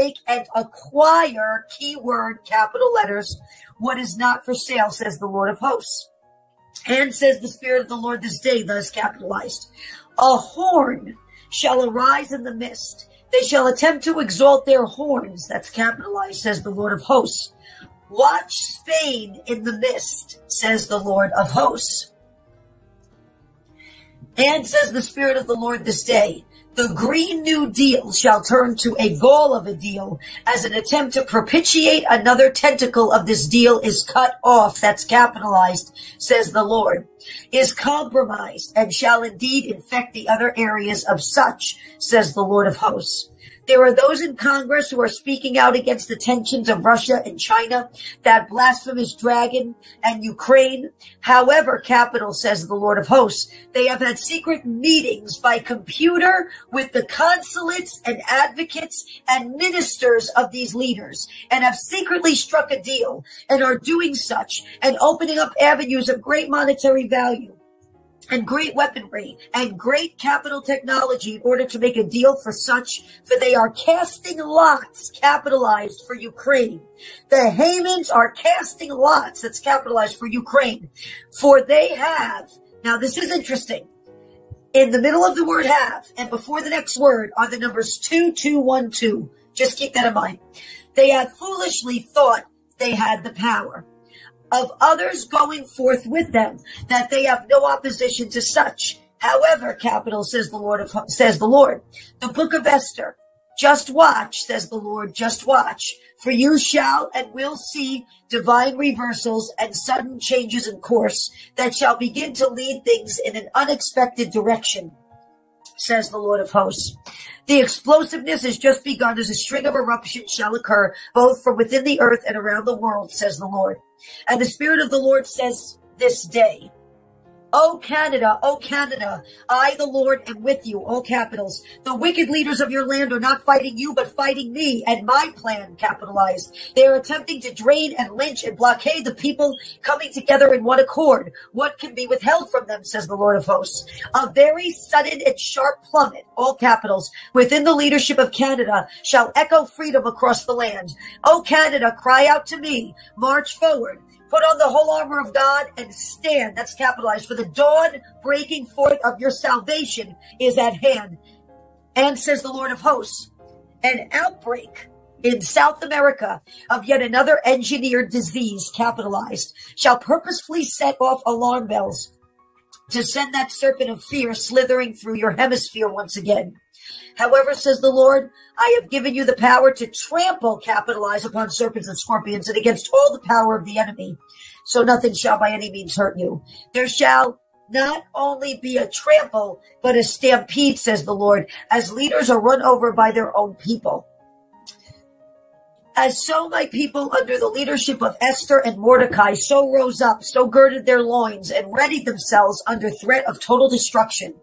take and acquire, keyword, capital letters, what is not for sale, says the Lord of hosts. And says the Spirit of the Lord this day, thus capitalized. A horn shall arise in the mist. They shall attempt to exalt their horns. That's capitalized, says the Lord of hosts. Watch Spain in the mist, says the Lord of hosts. And says the Spirit of the Lord this day, the Green New Deal shall turn to a gall of a deal as an attempt to propitiate another tentacle of this deal is cut off. That's capitalized, says the Lord, is compromised and shall indeed infect the other areas of such, says the Lord of hosts. There are those in Congress who are speaking out against the tensions of Russia and China, that blasphemous dragon and Ukraine. However, capital says the Lord of hosts, they have had secret meetings by computer with the consulates and advocates and ministers of these leaders and have secretly struck a deal and are doing such and opening up avenues of great monetary value and great weaponry and great capital technology in order to make a deal for such, for they are casting lots capitalized for Ukraine. The Hamans are casting lots that's capitalized for Ukraine, for they have, now this is interesting, in the middle of the word have and before the next word are the numbers 2212. Just keep that in mind. They had foolishly thought they had the power of others going forth with them, that they have no opposition to such. However, capital says the Lord of, says the Lord, the book of Esther, just watch, says the Lord, just watch, for you shall and will see divine reversals and sudden changes in course that shall begin to lead things in an unexpected direction, says the Lord of hosts. The explosiveness has just begun as a string of eruptions shall occur both from within the earth and around the world, says the Lord. And the Spirit of the Lord says this day, O Canada, O Canada, I, the Lord, am with you, all capitals. The wicked leaders of your land are not fighting you, but fighting me and my plan, capitalized. They are attempting to drain and lynch and blockade the people coming together in one accord. What can be withheld from them, says the Lord of hosts? A very sudden and sharp plummet, all capitals, within the leadership of Canada shall echo freedom across the land. O Canada, cry out to me, march forward. Put on the whole armor of God and stand. That's capitalized. For the dawn breaking forth of your salvation is at hand. And says the Lord of hosts, an outbreak in South America of yet another engineered disease, capitalized, shall purposefully set off alarm bells to send that serpent of fear slithering through your hemisphere once again. However, says the Lord, I have given you the power to trample, capitalize upon serpents and scorpions and against all the power of the enemy. So nothing shall by any means hurt you. There shall not only be a trample, but a stampede, says the Lord, as leaders are run over by their own people. As so my people under the leadership of Esther and Mordecai so rose up, so girded their loins and readied themselves under threat of total destruction.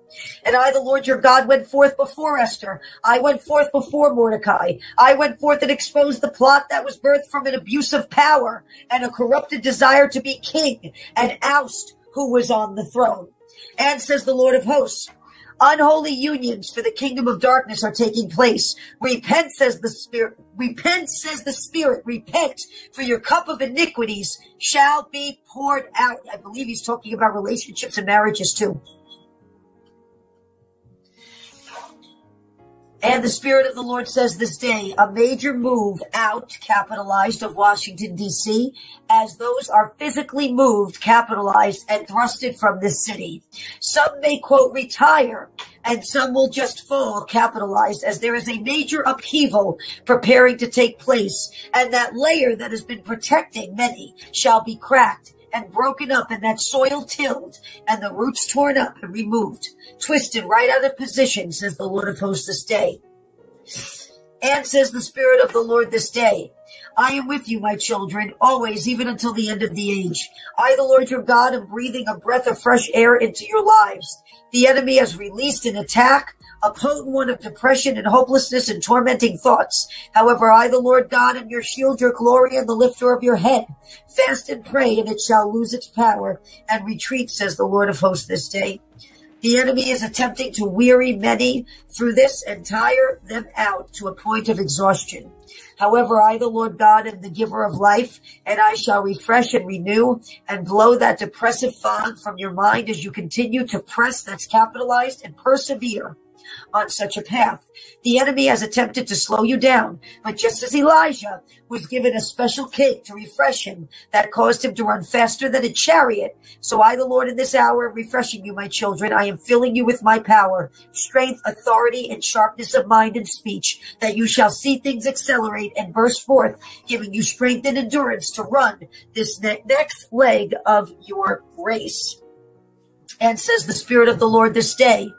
And I, the Lord your God, went forth before Esther. I went forth before Mordecai. I went forth and exposed the plot that was birthed from an abuse of power and a corrupted desire to be king and oust who was on the throne. And says the Lord of hosts, Unholy unions for the kingdom of darkness are taking place. Repent, says the Spirit. Repent, says the Spirit. Repent, for your cup of iniquities shall be poured out. I believe he's talking about relationships and marriages too. And the Spirit of the Lord says this day, a major move out, capitalized, of Washington, D.C., as those are physically moved, capitalized, and thrusted from this city. Some may, quote, retire, and some will just fall, capitalized, as there is a major upheaval preparing to take place, and that layer that has been protecting many shall be cracked and broken up and that soil tilled and the roots torn up and removed, twisted right out of position, says the Lord of hosts this day. And says the Spirit of the Lord this day, I am with you, my children, always, even until the end of the age. I, the Lord your God, am breathing a breath of fresh air into your lives. The enemy has released an attack a potent one of depression and hopelessness and tormenting thoughts. However, I, the Lord God, am your shield, your glory, and the lifter of your head. Fast and pray, and it shall lose its power and retreat, says the Lord of hosts this day. The enemy is attempting to weary many through this and tire them out to a point of exhaustion. However, I, the Lord God, am the giver of life, and I shall refresh and renew and blow that depressive fog from your mind as you continue to press, that's capitalized, and persevere on such a path. The enemy has attempted to slow you down, but just as Elijah was given a special cake to refresh him that caused him to run faster than a chariot, so I, the Lord, in this hour, am refreshing you, my children. I am filling you with my power, strength, authority, and sharpness of mind and speech, that you shall see things accelerate and burst forth, giving you strength and endurance to run this ne- next leg of your race. And says the Spirit of the Lord this day,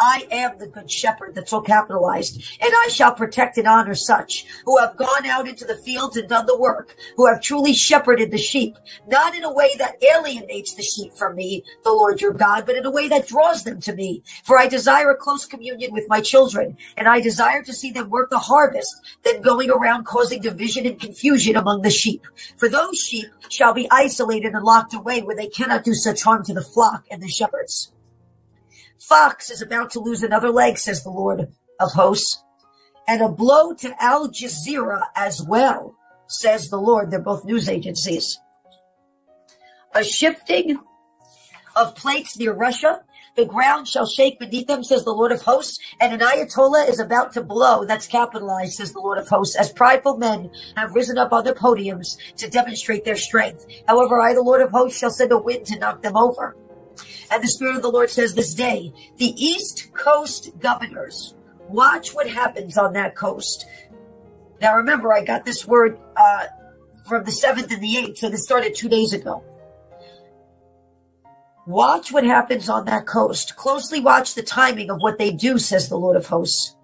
I am the good shepherd that's all capitalized, and I shall protect and honor such who have gone out into the fields and done the work, who have truly shepherded the sheep, not in a way that alienates the sheep from me, the Lord your God, but in a way that draws them to me. For I desire a close communion with my children, and I desire to see them work the harvest than going around causing division and confusion among the sheep. For those sheep shall be isolated and locked away where they cannot do such harm to the flock and the shepherds. Fox is about to lose another leg, says the Lord of hosts, and a blow to Al Jazeera as well, says the Lord. They're both news agencies. A shifting of plates near Russia. The ground shall shake beneath them, says the Lord of hosts, and an Ayatollah is about to blow. That's capitalized, says the Lord of hosts, as prideful men have risen up on their podiums to demonstrate their strength. However, I, the Lord of hosts, shall send a wind to knock them over. And the Spirit of the Lord says this day, the East Coast governors, watch what happens on that coast. Now remember, I got this word uh, from the 7th and the 8th, so this started two days ago. Watch what happens on that coast. Closely watch the timing of what they do, says the Lord of hosts.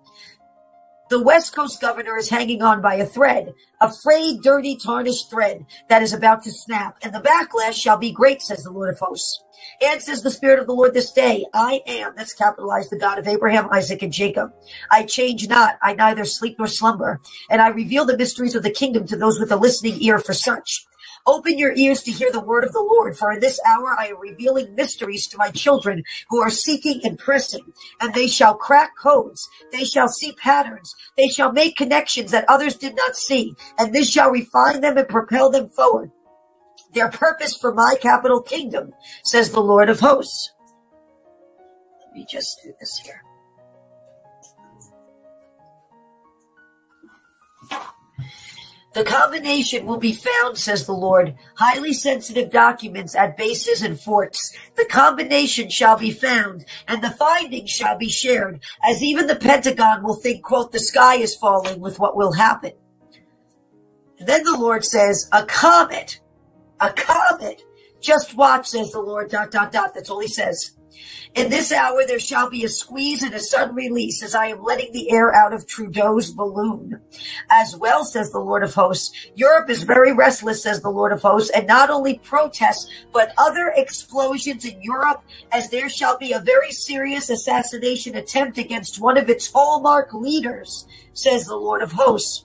The West Coast governor is hanging on by a thread, a frayed, dirty, tarnished thread that is about to snap, and the backlash shall be great, says the Lord of hosts. And says the Spirit of the Lord this day, I am, that's capitalized, the God of Abraham, Isaac, and Jacob. I change not, I neither sleep nor slumber, and I reveal the mysteries of the kingdom to those with a listening ear for such. Open your ears to hear the word of the Lord, for in this hour I am revealing mysteries to my children who are seeking and pressing, and they shall crack codes. They shall see patterns. They shall make connections that others did not see, and this shall refine them and propel them forward their purpose for my capital kingdom, says the Lord of hosts. Let me just do this here. The combination will be found, says the Lord, highly sensitive documents at bases and forts. The combination shall be found, and the findings shall be shared, as even the Pentagon will think, quote, the sky is falling with what will happen. Then the Lord says, a comet a comet. Just watch, says the Lord, dot, dot, dot. That's all he says. In this hour there shall be a squeeze and a sudden release as I am letting the air out of Trudeau's balloon. As well, says the Lord of hosts. Europe is very restless, says the Lord of hosts, and not only protests, but other explosions in Europe as there shall be a very serious assassination attempt against one of its hallmark leaders, says the Lord of hosts.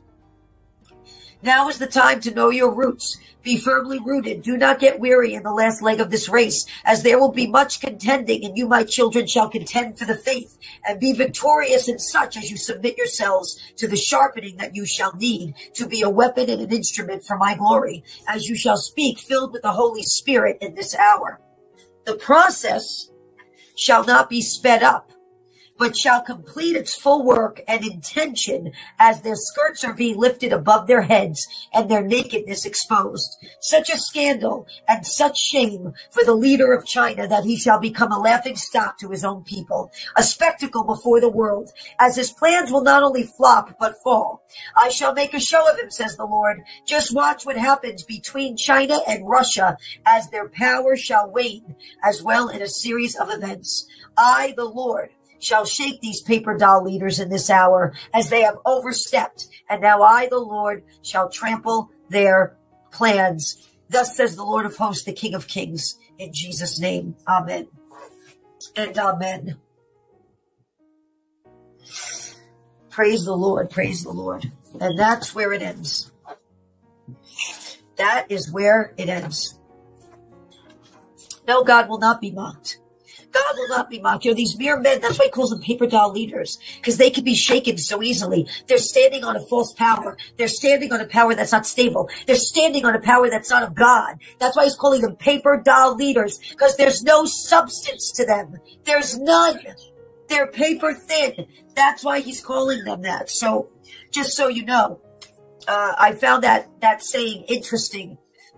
Now is the time to know your roots. Be firmly rooted. Do not get weary in the last leg of this race, as there will be much contending, and you, my children, shall contend for the faith, and be victorious in such as you submit yourselves to the sharpening that you shall need to be a weapon and an instrument for my glory, as you shall speak filled with the Holy Spirit in this hour. The process shall not be sped up but shall complete its full work and intention as their skirts are being lifted above their heads and their nakedness exposed. Such a scandal and such shame for the leader of China that he shall become a laughing stock to his own people, a spectacle before the world, as his plans will not only flop but fall. I shall make a show of him, says the Lord. Just watch what happens between China and Russia as their power shall wane, as well in a series of events. I, the Lord, shall shake these paper doll leaders in this hour as they have overstepped. And now I, the Lord, shall trample their plans. Thus says the Lord of hosts, the King of kings, in Jesus' name. Amen. And amen. Praise the Lord. Praise the Lord. And that's where it ends. That is where it ends. No, God will not be mocked. God will not be mocked. You know, these mere men, that's why he calls them paper doll leaders, because they can be shaken so easily. They're standing on a false power. They're standing on a power that's not stable. They're standing on a power that's not of God. That's why he's calling them paper doll leaders, because there's no substance to them. There's none. They're paper thin. That's why he's calling them that. So, just so you know, uh, I found that that saying interesting.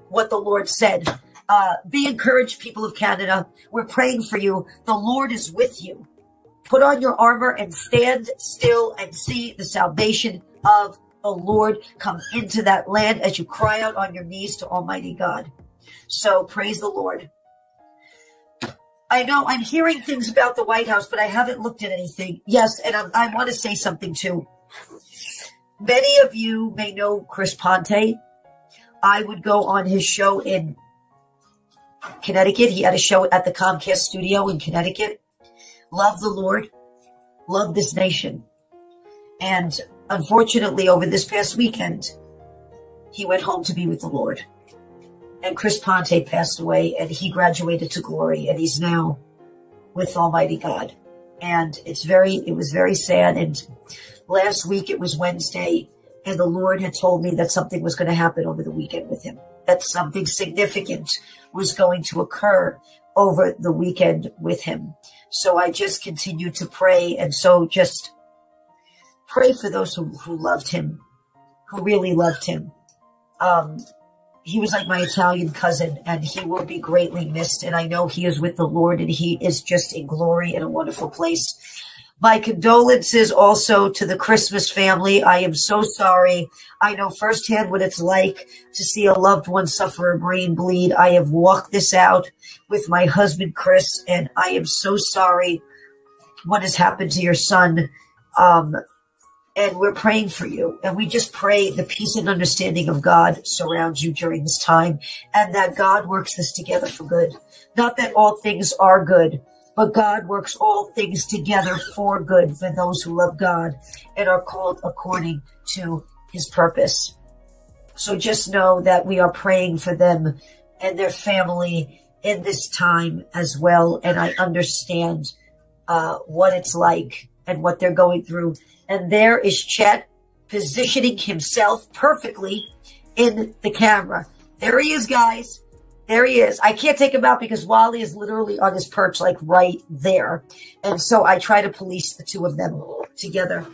What the Lord said. Uh, be encouraged, people of Canada. We're praying for you. The Lord is with you. Put on your armor and stand still and see the salvation of the Lord come into that land as you cry out on your knees to Almighty God. So praise the Lord. I know I'm hearing things about the White House, but I haven't looked at anything. Yes, and I, I want to say something too. Many of you may know Chris Ponte. I would go on his show in Connecticut. He had a show at the Comcast studio in Connecticut. Love the Lord, love this nation. And unfortunately, over this past weekend, he went home to be with the Lord. And Chris Ponte passed away and he graduated to glory and he's now with Almighty God. And it's very, it was very sad. And last week it was Wednesday and the Lord had told me that something was going to happen over the weekend with him, that something significant was going to occur over the weekend with him. So I just continued to pray. And so just pray for those who, who loved him, who really loved him. Um, he was like my Italian cousin and he will be greatly missed. And I know he is with the Lord and he is just in glory in a wonderful place. My condolences also to the Christmas family. I am so sorry. I know firsthand what it's like to see a loved one suffer a brain bleed. I have walked this out with my husband, Chris, and I am so sorry what has happened to your son. Um, and we're praying for you. And we just pray the peace and understanding of God surrounds you during this time and that God works this together for good. Not that all things are good, but God works all things together for good for those who love God and are called according to his purpose. So just know that we are praying for them and their family in this time as well. And I understand uh, what it's like and what they're going through. And there is Chet positioning himself perfectly in the camera. There he is, guys. There he is. I can't take him out because Wally is literally on his perch, like right there. And so I try to police the two of them together.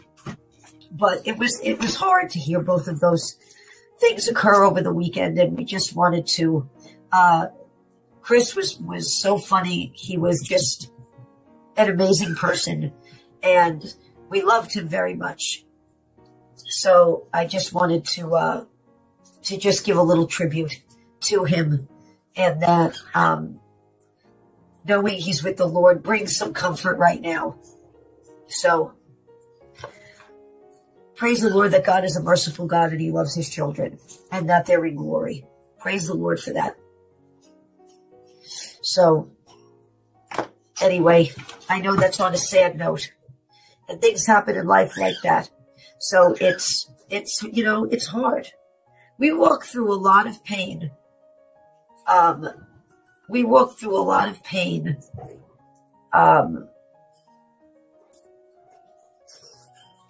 But it was, it was hard to hear both of those things occur over the weekend. And we just wanted to, uh, Chris was, was so funny. He was just an amazing person and we loved him very much. So I just wanted to, uh, to just give a little tribute to him and that um, knowing he's with the Lord brings some comfort right now. So praise the Lord that God is a merciful God and he loves his children and that they're in glory. Praise the Lord for that. So anyway, I know that's on a sad note and things happen in life like that. So it's, it's, you know, it's hard. We walk through a lot of pain um, we walked through a lot of pain. Um,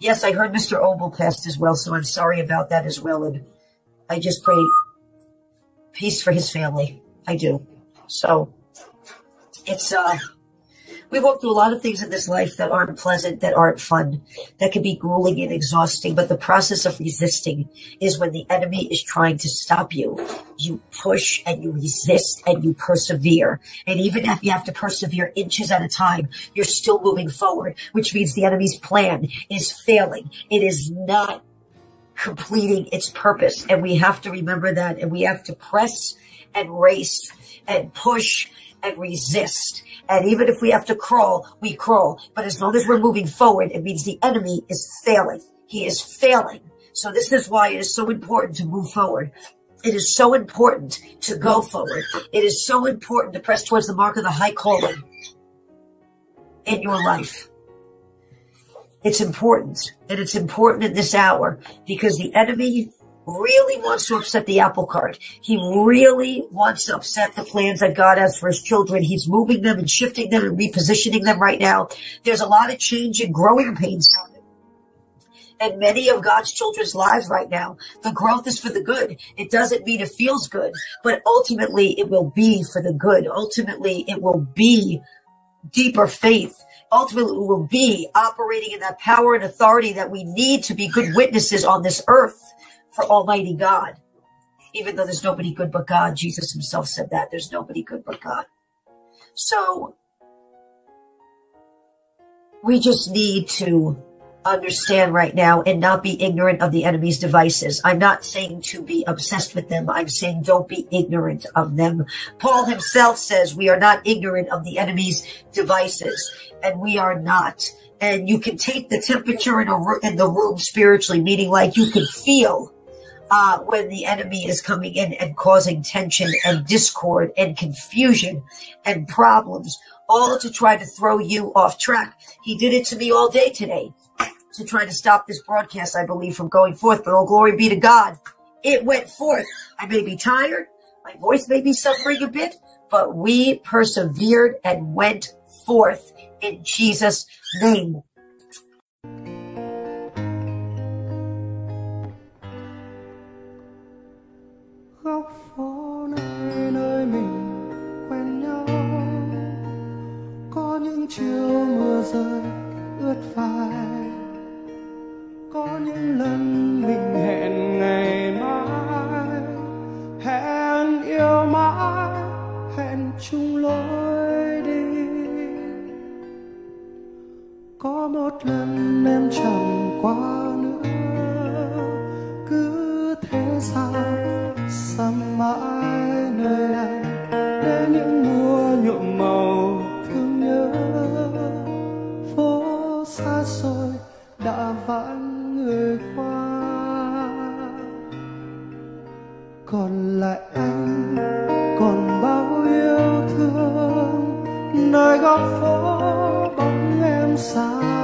yes, I heard Mr. Obel passed as well, so I'm sorry about that as well. And I just pray peace for his family. I do. So it's, uh, we walk through a lot of things in this life that aren't pleasant, that aren't fun, that can be grueling and exhausting. But the process of resisting is when the enemy is trying to stop you. You push and you resist and you persevere. And even if you have to persevere inches at a time, you're still moving forward, which means the enemy's plan is failing. It is not completing its purpose. And we have to remember that and we have to press and race and push and resist. And even if we have to crawl, we crawl. But as long as we're moving forward, it means the enemy is failing. He is failing. So this is why it is so important to move forward. It is so important to go forward. It is so important to press towards the mark of the high calling in your life. It's important. And it's important in this hour because the enemy really wants to upset the apple cart. He really wants to upset the plans that God has for his children. He's moving them and shifting them and repositioning them right now. There's a lot of change and growing pains in many of God's children's lives right now. The growth is for the good. It doesn't mean it feels good, but ultimately it will be for the good. Ultimately it will be deeper faith. Ultimately it will be operating in that power and authority that we need to be good witnesses on this earth for Almighty God. Even though there's nobody good but God, Jesus himself said that. There's nobody good but God. So we just need to understand right now and not be ignorant of the enemy's devices. I'm not saying to be obsessed with them. I'm saying don't be ignorant of them. Paul himself says we are not ignorant of the enemy's devices and we are not. And you can take the temperature in, a, in the room spiritually, meaning like you can feel uh, when the enemy is coming in and causing tension and discord and confusion and problems, all to try to throw you off track. He did it to me all day today to try to stop this broadcast, I believe, from going forth. But all glory be to God. It went forth. I may be tired. My voice may be suffering a bit, but we persevered and went forth in Jesus' name. Những chiều mưa rơi ướt vai có những lần mình hẹn ngày mai, hẹn yêu mãi, hẹn chung lối đi. Có một lần em chẳng qua xôi đã vãn người qua. Còn lại anh, còn bao yêu thương, nơi góc phố bóng em xa.